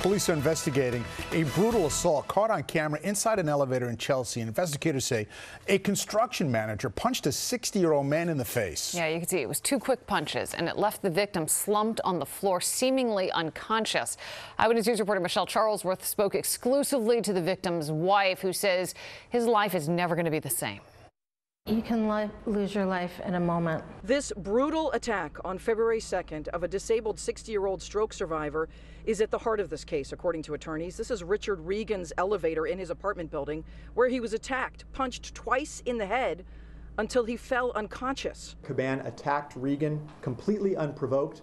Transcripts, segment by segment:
Police are investigating a brutal assault caught on camera inside an elevator in Chelsea. Investigators say a construction manager punched a 60 year old man in the face. Yeah, you can see it was two quick punches and it left the victim slumped on the floor, seemingly unconscious. Eyewitness News reporter Michelle Charlesworth spoke exclusively to the victim's wife, who says his life is never going to be the same. You can li- lose your life in a moment. This brutal attack on February 2nd of a disabled 60 year old stroke survivor is at the heart of this case, according to attorneys. This is Richard Regen's elevator in his apartment building, where he was attacked, punched twice in the head until he fell unconscious. Caban attacked Regen completely unprovoked,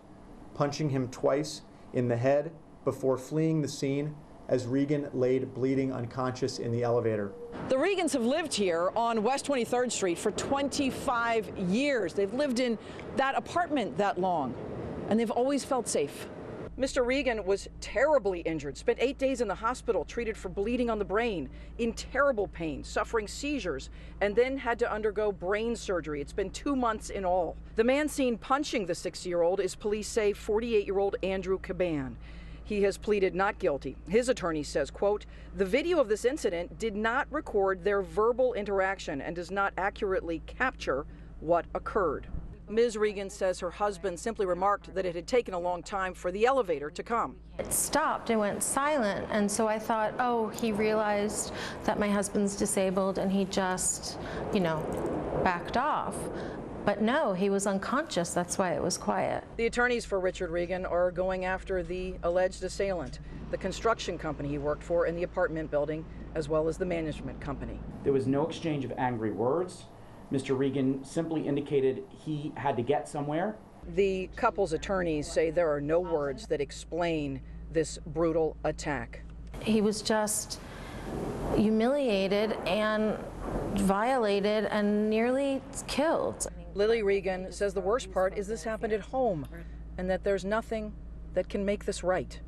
punching him twice in the head before fleeing the scene as Regen laid bleeding unconscious in the elevator. The Regens have lived here on West 23rd Street for 25 years. They've lived in that apartment that long, and they've always felt safe. Mr. Regen was terribly injured, spent eight days in the hospital, treated for bleeding on the brain, in terrible pain, suffering seizures, and then had to undergo brain surgery. It's been two months in all. The man seen punching the six year old is police say 48 year old Andrew Caban. He has pleaded not guilty. His attorney says, quote, the video of this incident did not record their verbal interaction and does not accurately capture what occurred. Ms. Regen says her husband simply remarked that it had taken a long time for the elevator to come. It stopped and went silent, and so I thought, oh, he realized that my husband's disabled and he just, you know, backed off. But no, he was unconscious. That's why it was quiet. The attorneys for Richard Regen are going after the alleged assailant, the construction company he worked for in the apartment building, as well as the management company. There was no exchange of angry words. Mr. Regen simply indicated he had to get somewhere. The couple's attorneys say there are no words that explain this brutal attack. He was just humiliated and violated and nearly killed. Lily Regen says the worst part is this happened at home and that there's nothing that can make this right.